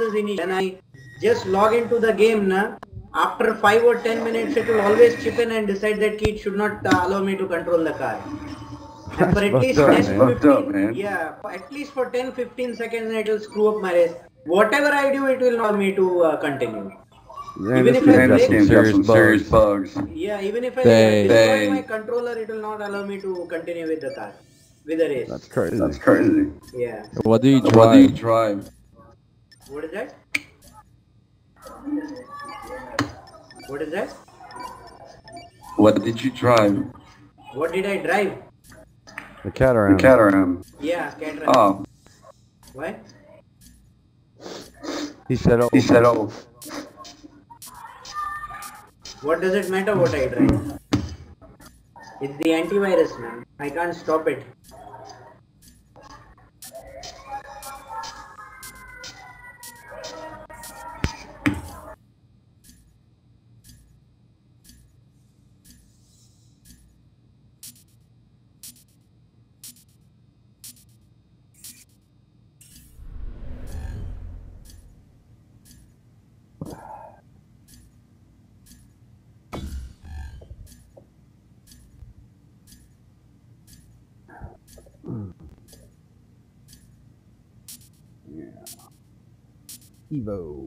is in when I just log into the game na, after 5 or 10 minutes it will always chip in and decide that it should not uh, allow me to control the car. And for at least up, 10 15, up, yeah, for at least for 10 15 seconds it will screw up my race. Whatever I do it will not allow me to uh, continue. Man, Even if I game break- some serious, some serious bugs. Yeah, even if I Dang. destroy my controller it will not allow me to continue with the car. With the race. That's crazy. That's crazy. Yeah. What do you What do you drive? Drive? What is that? What is that? What did you drive? What did I drive? The Caterham. The Caterham. Yeah, Caterham. Oh, What? He said, oh, he said, oh, What does it matter what I drive? It's the antivirus, man. I can't stop it. Evo.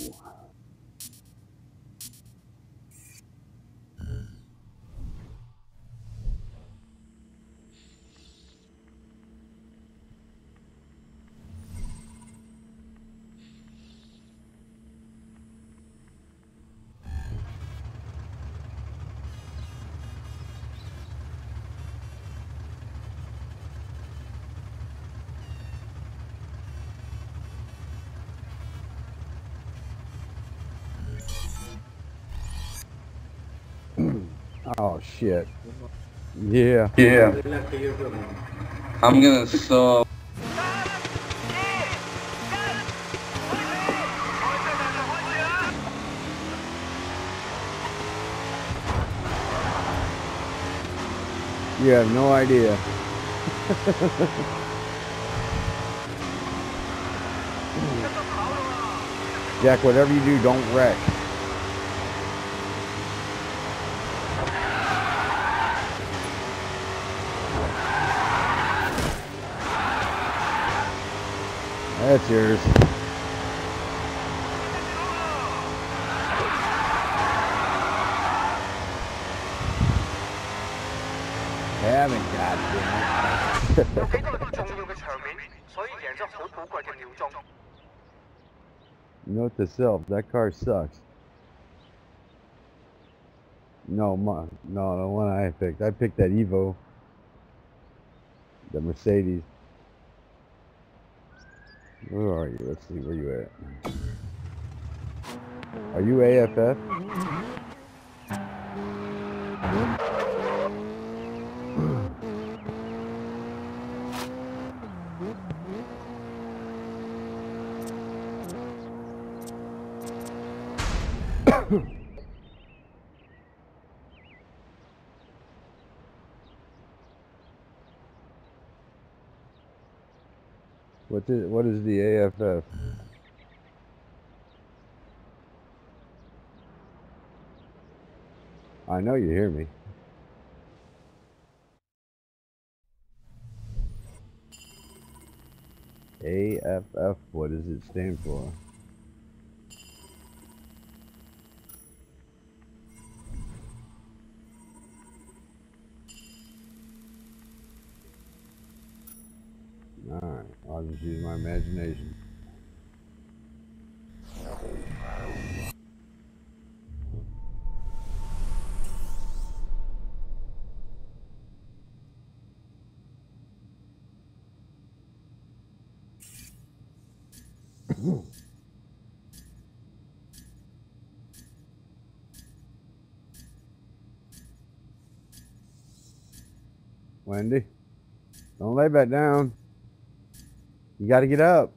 Oh shit. Yeah. yeah. Good luck to you too, man. I'm gonna sub. You have no idea. Jack, whatever you do, don't wreck. That's yours. Haven't got it. 睇到一个重要嘅场面，所以赢咗好宝贵嘅秒钟。 Note to self, that car sucks. No, my, no, the one I picked. I picked that Evo. The Mercedes. Where are you? Let's see, where you at? Are you AFF? What is, what is the AFF? I know you hear me. AFF, what does it stand for? I'll just use my imagination. Wendy, don't lay back down. You got to get up.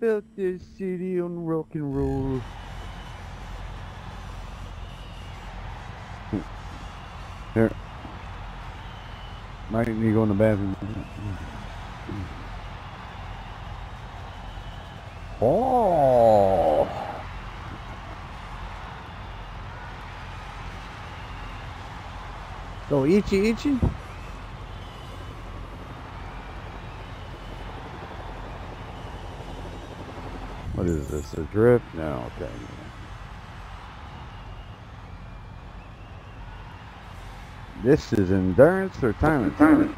Built this city on rock and roll. Here. Might need to go in the bathroom. Oh. Go itchy itchy. What is this? A drift? No, okay. This is endurance or time attack?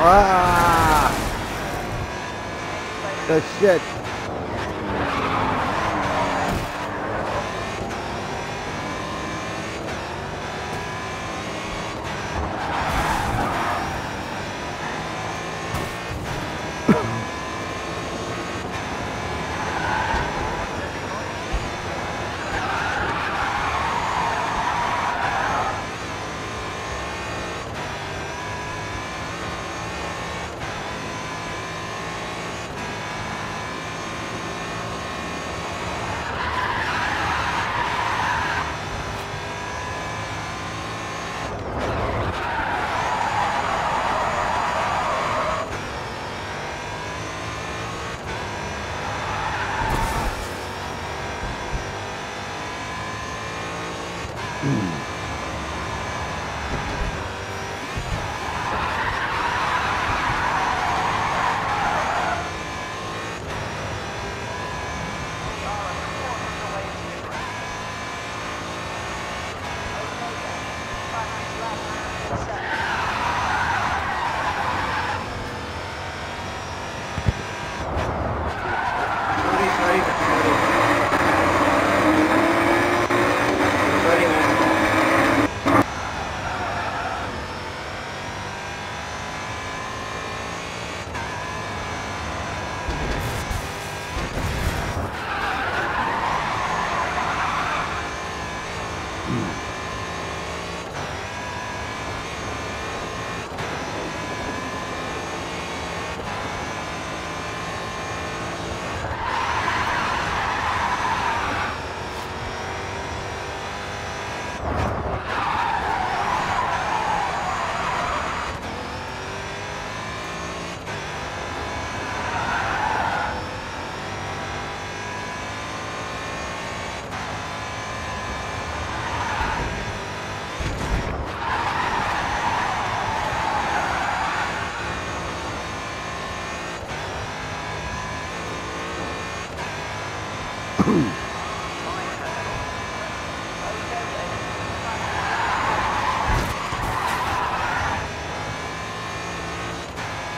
Ah! The shit.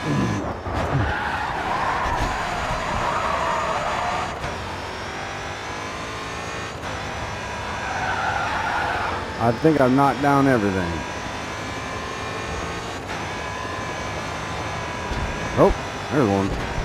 I think I've knocked down everything. Oh, there's one.